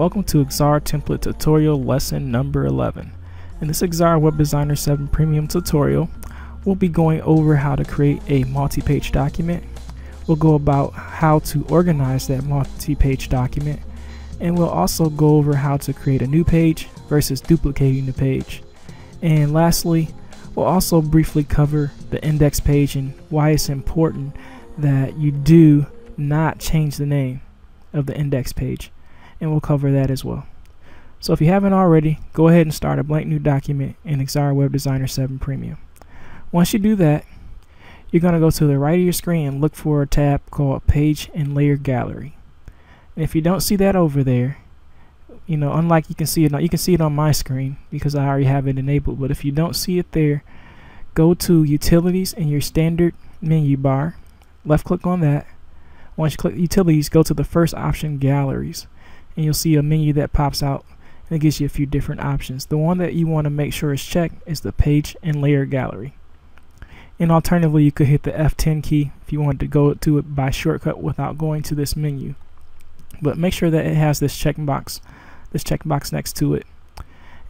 Welcome to Xara Template Tutorial Lesson number 11. In this Xara Web Designer 7 Premium tutorial, we'll be going over how to create a multi-page document. We'll go about how to organize that multi-page document, and we'll also go over how to create a new page versus duplicating the page. And lastly, we'll also briefly cover the index page and why it's important that you do not change the name of the index page and we'll cover that as well. So if you haven't already, go ahead and start a blank new document in Xara Web Designer 7 Premium. Once you do that, you're going to go to the right of your screen and look for a tab called Page and Layer Gallery. And if you don't see that over there, you know, unlike you can see it, you can see it on my screen because I already have it enabled. But if you don't see it there, go to Utilities in your standard menu bar, left click on that. Once you click Utilities, go to the first option, Galleries and you'll see a menu that pops out and it gives you a few different options. The one that you want to make sure is checked is the page and layer gallery. And alternatively, you could hit the F10 key if you wanted to go to it by shortcut without going to this menu. But make sure that it has this checkbox, this checkbox next to it.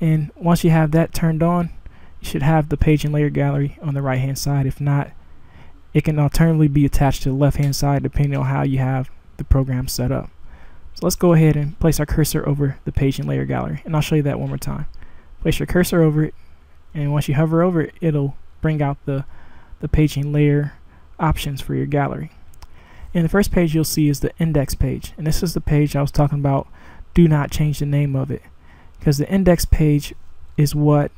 And once you have that turned on, you should have the page and layer gallery on the right hand side. If not, it can alternatively be attached to the left hand side depending on how you have the program set up. So let's go ahead and place our cursor over the page layer gallery. And I'll show you that one more time. Place your cursor over it, and once you hover over it, it'll bring out the, the page and layer options for your gallery. And the first page you'll see is the index page. And this is the page I was talking about. Do not change the name of it. Because the index page is what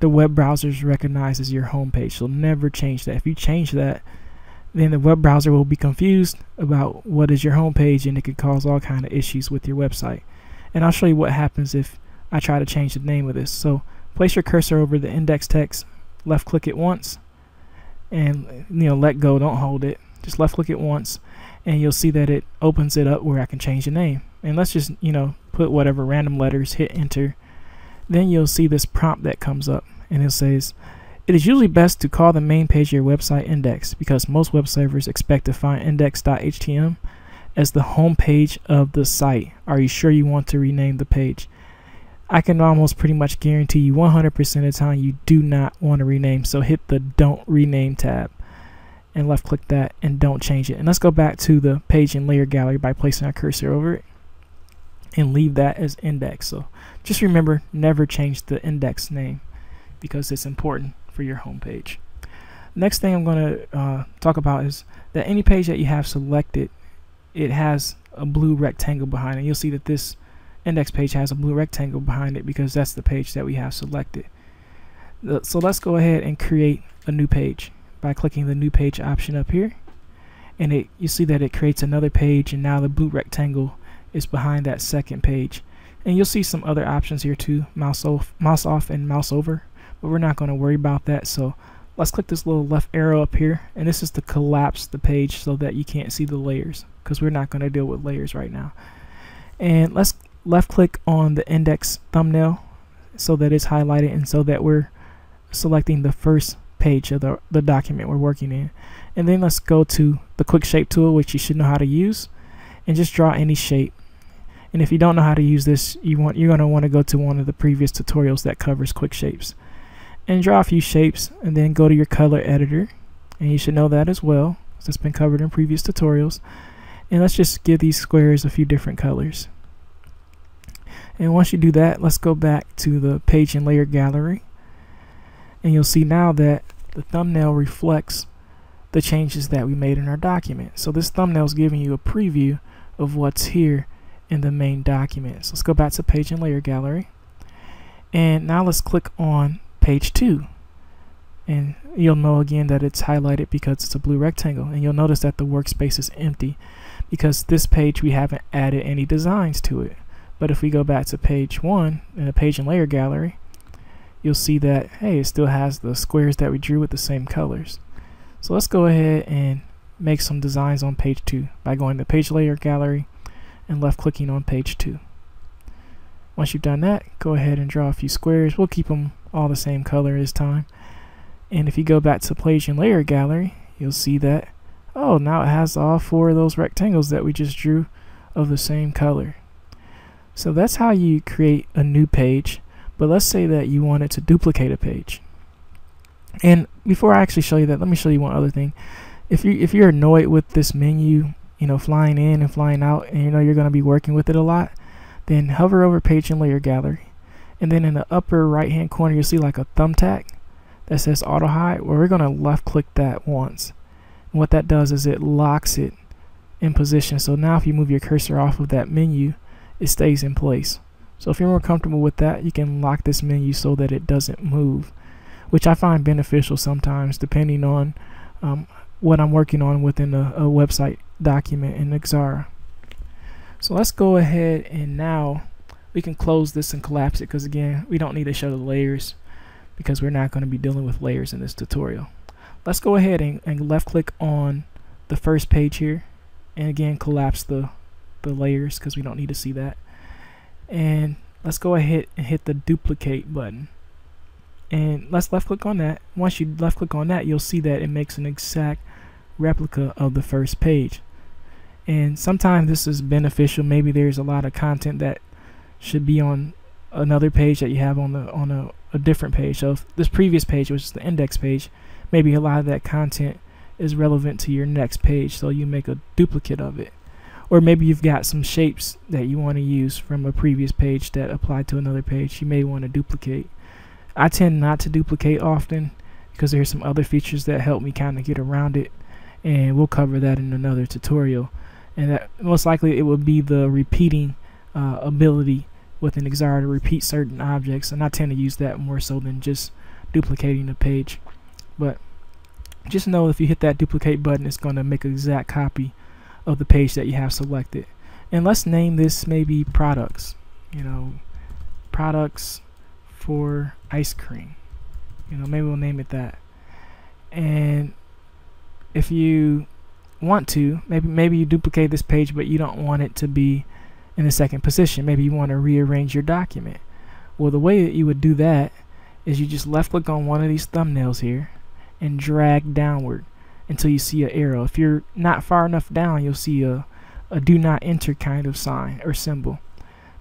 the web browsers recognize as your home page. So never change that. If you change that, then the web browser will be confused about what is your home page and it could cause all kind of issues with your website. And I'll show you what happens if I try to change the name of this. So place your cursor over the index text, left click it once, and you know let go, don't hold it. Just left click it once and you'll see that it opens it up where I can change the name. And let's just, you know, put whatever random letters, hit enter. Then you'll see this prompt that comes up and it says it is usually best to call the main page of your website index because most web servers expect to find index.html as the home page of the site. Are you sure you want to rename the page? I can almost pretty much guarantee you 100% of the time you do not want to rename. So hit the don't rename tab and left click that and don't change it. And let's go back to the page and layer gallery by placing our cursor over it and leave that as index. So just remember never change the index name because it's important for your home page. Next thing I'm going to uh, talk about is that any page that you have selected, it has a blue rectangle behind it. You'll see that this index page has a blue rectangle behind it because that's the page that we have selected. So let's go ahead and create a new page by clicking the new page option up here. And it, you see that it creates another page and now the blue rectangle is behind that second page. And you'll see some other options here too, mouse off, mouse off and mouse over but we're not going to worry about that. So let's click this little left arrow up here, and this is to collapse the page so that you can't see the layers because we're not going to deal with layers right now. And let's left click on the index thumbnail so that it's highlighted and so that we're selecting the first page of the, the document we're working in. And then let's go to the quick shape tool, which you should know how to use, and just draw any shape. And if you don't know how to use this, you want you're going to want to go to one of the previous tutorials that covers quick shapes and draw a few shapes and then go to your color editor and you should know that as well it's been covered in previous tutorials. And let's just give these squares a few different colors. And once you do that let's go back to the page and layer gallery. And you'll see now that the thumbnail reflects the changes that we made in our document. So this thumbnail is giving you a preview of what's here in the main document. So let's go back to page and layer gallery. And now let's click on page 2 and you'll know again that it's highlighted because it's a blue rectangle. And you'll notice that the workspace is empty because this page we haven't added any designs to it. But if we go back to page 1 in the page and layer gallery you'll see that hey it still has the squares that we drew with the same colors. So let's go ahead and make some designs on page 2 by going to page layer gallery and left clicking on page 2 once you've done that, go ahead and draw a few squares. We'll keep them all the same color as time. And if you go back to Page and Layer Gallery, you'll see that, oh, now it has all four of those rectangles that we just drew of the same color. So that's how you create a new page. But let's say that you wanted to duplicate a page. And before I actually show you that, let me show you one other thing. If you if you're annoyed with this menu, you know, flying in and flying out, and you know you're going to be working with it a lot, then hover over Page and Layer Gallery, and then in the upper right hand corner you'll see like a thumbtack that says Auto Hide. Well, we're going to left click that once. And what that does is it locks it in position. So now if you move your cursor off of that menu, it stays in place. So if you're more comfortable with that, you can lock this menu so that it doesn't move, which I find beneficial sometimes depending on um, what I'm working on within a, a website document in Xara. So let's go ahead and now we can close this and collapse it because again, we don't need to show the layers because we're not going to be dealing with layers in this tutorial. Let's go ahead and, and left click on the first page here and again collapse the the layers because we don't need to see that. And let's go ahead and hit the duplicate button. And let's left click on that. Once you left click on that you'll see that it makes an exact replica of the first page. And sometimes this is beneficial. Maybe there's a lot of content that should be on another page that you have on the on a, a different page. So this previous page which is the index page maybe a lot of that content is relevant to your next page so you make a duplicate of it. Or maybe you've got some shapes that you want to use from a previous page that apply to another page. You may want to duplicate. I tend not to duplicate often because there's some other features that help me kind of get around it and we'll cover that in another tutorial. And that most likely it will be the repeating uh, ability within Xara to repeat certain objects and I tend to use that more so than just duplicating a page. But just know if you hit that duplicate button it's going to make an exact copy of the page that you have selected. And let's name this maybe products you know products for ice cream. You know maybe we'll name it that. And if you want to maybe maybe you duplicate this page but you don't want it to be in the second position maybe you want to rearrange your document well the way that you would do that is you just left click on one of these thumbnails here and drag downward until you see an arrow. If you're not far enough down, you'll see a, a do not enter kind of sign or symbol.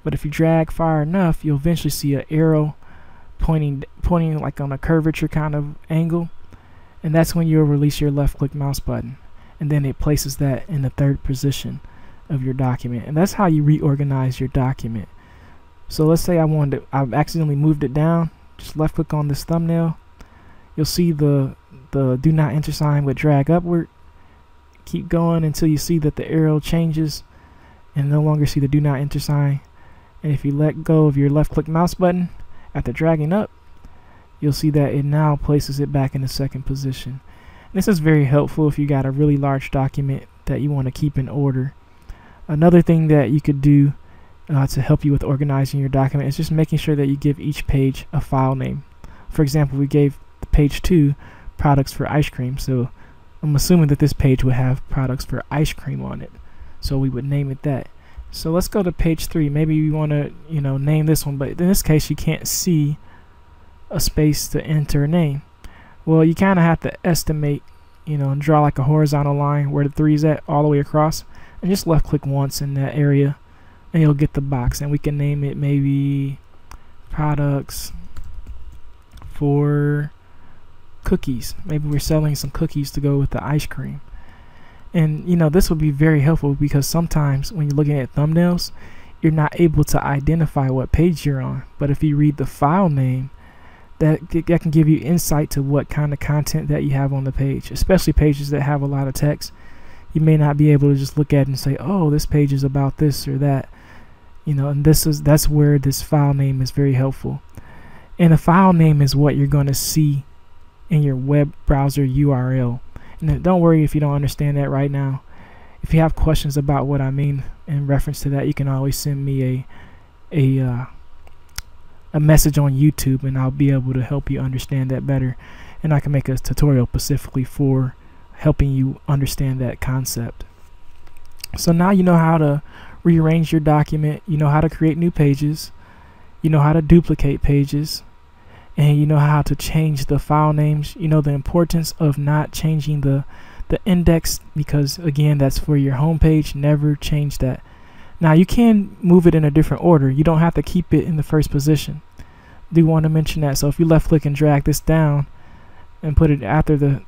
But if you drag far enough, you'll eventually see an arrow pointing pointing like on a curvature kind of angle. And that's when you'll release your left click mouse button. And then it places that in the third position of your document. And that's how you reorganize your document. So let's say I wanted to, I've accidentally moved it down. Just left click on this thumbnail. You'll see the the do not enter sign would drag upward. Keep going until you see that the arrow changes and no longer see the do not enter sign. And if you let go of your left click mouse button after dragging up, you'll see that it now places it back in the second position. This is very helpful if you got a really large document that you want to keep in order. Another thing that you could do uh, to help you with organizing your document is just making sure that you give each page a file name. For example, we gave page 2 products for ice cream. So I'm assuming that this page would have products for ice cream on it. So we would name it that. So let's go to page three. Maybe you want to, you know, name this one, but in this case, you can't see a space to enter a name. Well, you kind of have to estimate, you know, and draw like a horizontal line where the three is at all the way across, and just left click once in that area, and you'll get the box. And we can name it maybe products for cookies. Maybe we're selling some cookies to go with the ice cream. And you know, this would be very helpful because sometimes when you're looking at thumbnails, you're not able to identify what page you're on. But if you read the file name, that, that can give you insight to what kind of content that you have on the page, especially pages that have a lot of text. You may not be able to just look at it and say, "Oh, this page is about this or that." You know, and this is that's where this file name is very helpful. And a file name is what you're going to see in your web browser URL. And don't worry if you don't understand that right now. If you have questions about what I mean in reference to that, you can always send me a a uh, a message on YouTube, and I'll be able to help you understand that better. And I can make a tutorial specifically for helping you understand that concept. So now you know how to rearrange your document, you know how to create new pages, you know how to duplicate pages, and you know how to change the file names you know the importance of not changing the the index because again that's for your home page never change that Now you can move it in a different order. You don't have to keep it in the first position. Do want to mention that. So if you left click and drag this down and put it after the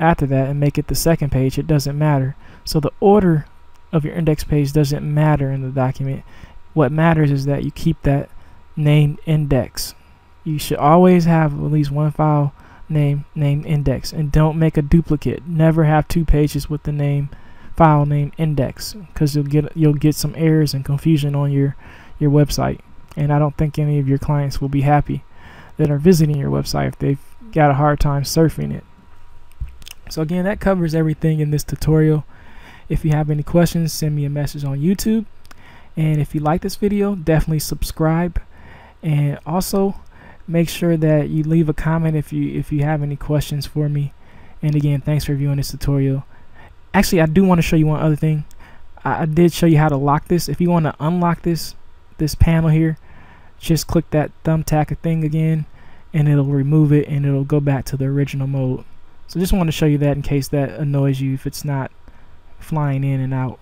after that and make it the second page, it doesn't matter. So the order of your index page doesn't matter in the document. What matters is that you keep that name index. You should always have at least one file name name index and don't make a duplicate. Never have two pages with the name file name index because you'll get you'll get some errors and confusion on your your website. And I don't think any of your clients will be happy that are visiting your website if they've got a hard time surfing it. So again, that covers everything in this tutorial. If you have any questions, send me a message on YouTube. And if you like this video, definitely subscribe. And also, make sure that you leave a comment if you if you have any questions for me. And again, thanks for viewing this tutorial. Actually, I do want to show you one other thing. I, I did show you how to lock this. If you want to unlock this this panel here, just click that thumbtack thing again and it'll remove it and it'll go back to the original mode. So just want to show you that in case that annoys you if it's not flying in and out.